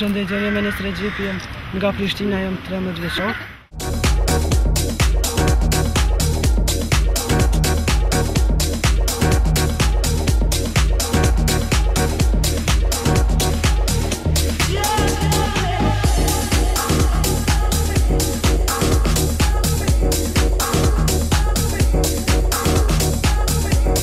Përshëndetje, jam Enes Rexhepi, jam nga Prishtina, jam 13 vjeçar.